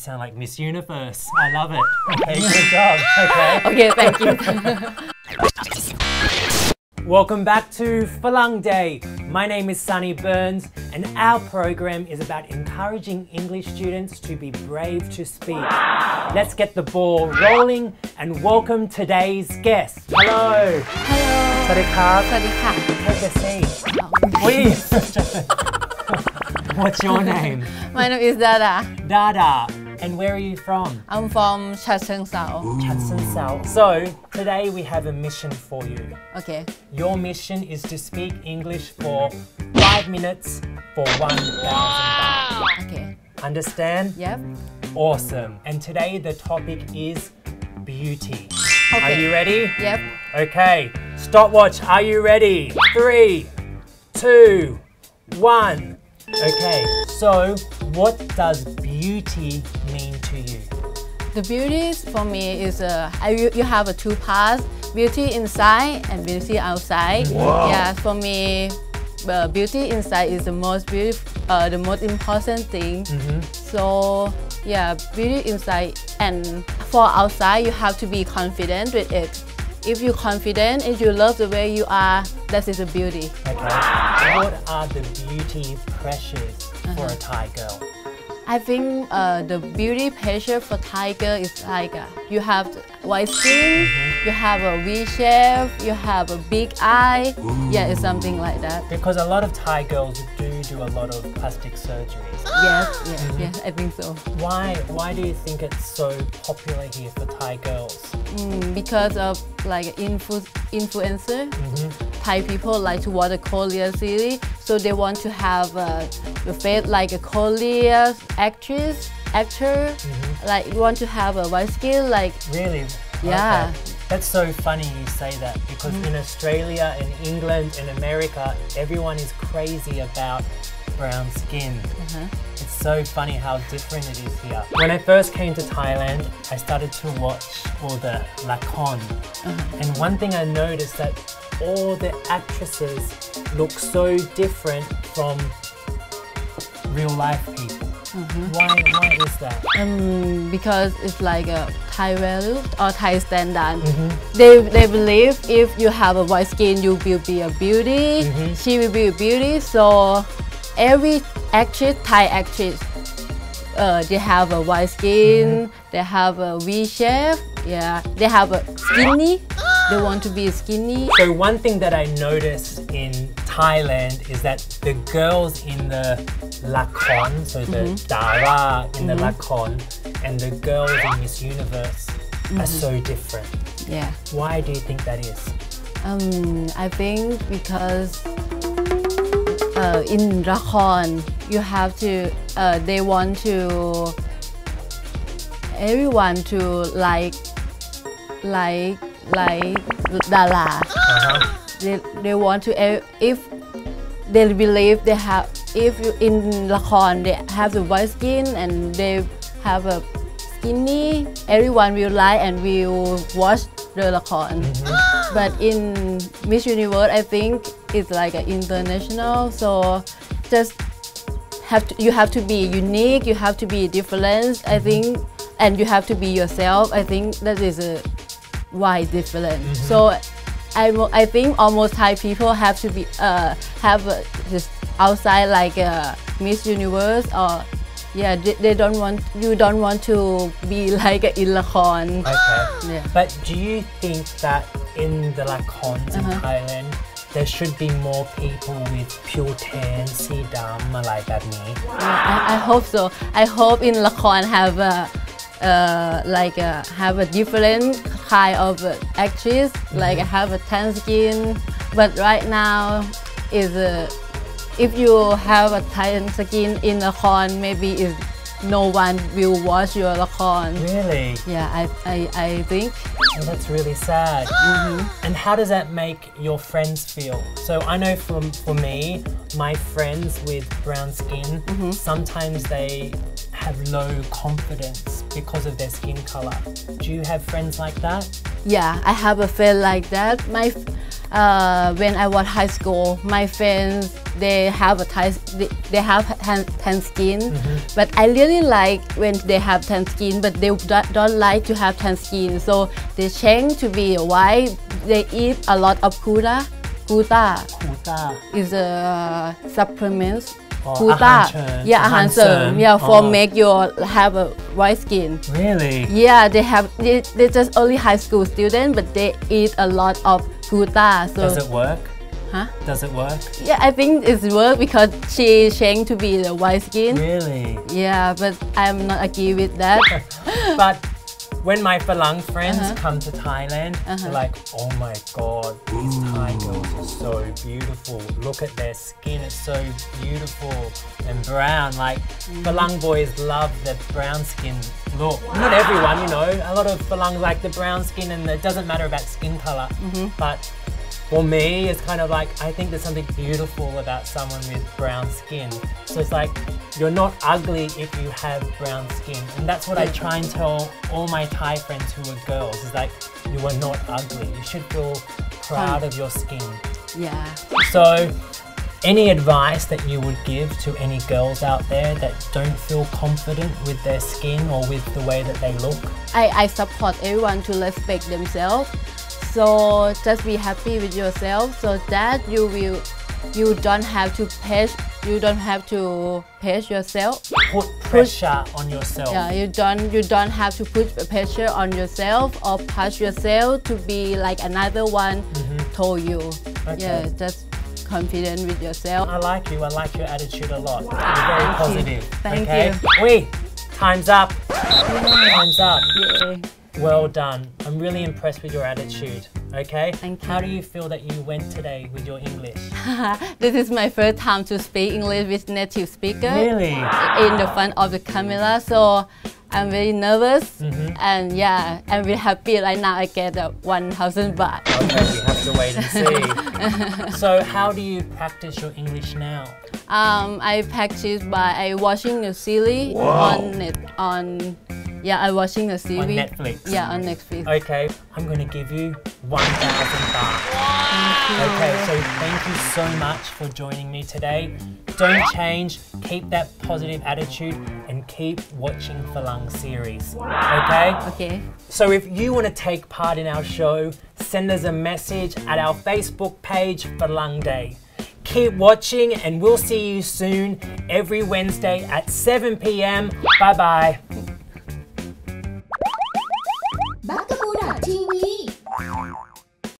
sound like Miss Universe. I love it. Okay, good job. Okay. okay, thank you. Welcome back to Farang Day. My name is Sunny Burns, and our program is about encouraging English students to be brave to speak. Wow. Let's get the ball rolling and welcome today's guest. Hello. Hello. Sarika. Sarika. Take a seat. Please. What's your name? My name is Dada. Dada. And where are you from? I'm from Chachoengsao. Chachoengsao. So, today we have a mission for you. Okay. Your mission is to speak English for 5 minutes for 1,000 baht. Okay. Understand? Yep. Awesome. And today the topic is beauty. Okay. Are you ready? Yep. Okay. Stopwatch, are you ready? Three, two, one. Okay, so what does beauty mean to you? The beauty for me is uh, I- you, you have a two parts beauty inside and beauty outside. Yeah, for me, uh, beauty inside is the most beautiful, uh, the most important thing. So yeah, beauty inside and for outside, you have to be confident with it. If you're confident and you love the way you are, that is a beauty. Okay. What are the beauty pressures for a Thai girl? I think uh, the beauty pressure for tiger is like uh, you have white skin, you have a V shape, you have a big eye. Yeah, it's something like that. Because a lot of Thai girls do do a lot of plastic surgeries. Yes, yes, yes, I think so. Why why do you think it's so popular here for Thai girls? Mm, because of like influ- influencer, Thai people like to watch a Korean series, so they want to have uh, face like a Korean actress, actor, mm-hmm. like you want to have a white skin like Really? Yeah. Okay. That's so funny you say that because in mm. Australia and England and America, everyone is crazy about brown skin. Uh-huh. It's so funny how different it is here. When I first came to Thailand, I started to watch all the lakon. Uh-huh. And one thing I noticed that all the actresses look so different from real life people. Why, why is that? um, because it's like a Thai value or Thai standard. They, they believe if you have a white skin, you will be a beauty. She will be a beauty. So every actress, Thai actress, uh, they have a white skin. They have a V shape. Yeah, they have a skinny. They want to be skinny. So one thing that I noticed in Thailand is that the girls in the lakon, so the dara in the lakon, and the girls in Miss Universe are so different. Yeah. Why do you think that is? Um, I think because uh, in Rakon, you have to, uh, they want to, everyone to like, like, like Dara. Uh-huh. They, they want to, eh, if they believe they have, if you in Rakon, they have the white skin and they have a skinny, everyone will like and will watch the Rakon. But in Miss Universe, I think it's like an international, so just have to, you have to be unique, you have to be different, I think, and you have to be yourself. I think that is a why different. So I, I think almost Thai people have to be uh, have a, just outside like a Miss Universe or yeah they, they don't want you don't want to be like a in lakon. Okay. Yeah. But do you think that in the lakons in Thailand, there should be more people with pure tan, see dam, malai babni? I, I hope so. I hope in Lakon have a, uh, like a, have a different kind of actress, like I have a tan skin. But right now is uh, if you have a tan skin in Lakon, maybe is no one will watch your Lakon. Really? Yeah, I, I, I think. Oh, that's really sad. Mm-hmm. And how does that make your friends feel? So I know from for me, my friends with brown skin, mm-hmm. sometimes they have low confidence because of their skin color. Do you have friends like that? Yeah, I have a friend like that. My, uh, when I was high school, my friends they have a they, they have tan, skin, mm -hmm. but I really like when they have tan skin, but they don't, don't like to have tan skin, so they change to be white. They eat a lot of kuda. Kuta. Kuta is a supplement Huta. Yeah, handsome. Yeah, for oh. make you have a white skin. Really? Yeah, they have. They, they just only high school student, but they eat a lot of Huta. So does it work? Huh? Does it work? Yeah, I think it's work because she changed to be the white skin. Really? Yeah, but I'm not agree with that. but when my Falang friends Uh-huh. come to Thailand, they're like, oh my god, these Thai girls are so beautiful. Look at their skin, it's so beautiful and brown. Like, Mm-hmm. Falang boys love the brown skin look. Not everyone, you know, a lot of Falang like the brown skin, and it doesn't matter about skin color. Mm-hmm. But for me, it's kind of like I think there's something beautiful about someone with brown skin. So it's like you're not ugly if you have brown skin, and that's what I try and tell all my Thai friends who are girls. Is like you are not ugly. You should feel proud of your skin. Yeah. So, any advice that you would give to any girls out there that don't feel confident with their skin or with the way that they look? I, I support everyone to respect themselves. So just be happy with yourself so that you will you don't have to push you don't have to push yourself. Put pressure on yourself. Yeah, you don't you don't have to put pressure on yourself or push yourself to be like another one mm-hmm. told you. Okay. Yeah, just confident with yourself. I like you. I like your attitude a lot. You're very Thank you. positive. Thank okay? you. Wait, time's up. Time's up. Yeah. Well done. I'm really impressed with your attitude. Okay? Thank you. How do you feel that you went today with your English? this is my first time to speak English with native speaker. Really? in the front of the camera so I'm very nervous Mm-hmm. and yeah I'm very happy right now I get a 1000 baht Okay, we have to wait and see. so, how do you practice your English now? um, I practice by I watching the series on net on yeah I'm watching the series On Netflix? yeah on Netflix Okay, I'm going to give you 1,000 baht. Wow. Okay, so thank you so much for joining me today. Don't change, keep that positive attitude, and keep watching Falang series. Okay? okay So if you want to take part in our show, send us a message at our Facebook page Farang Day. Keep watching, and we'll see you soon every Wednesday at 7 p.m. Bye bye.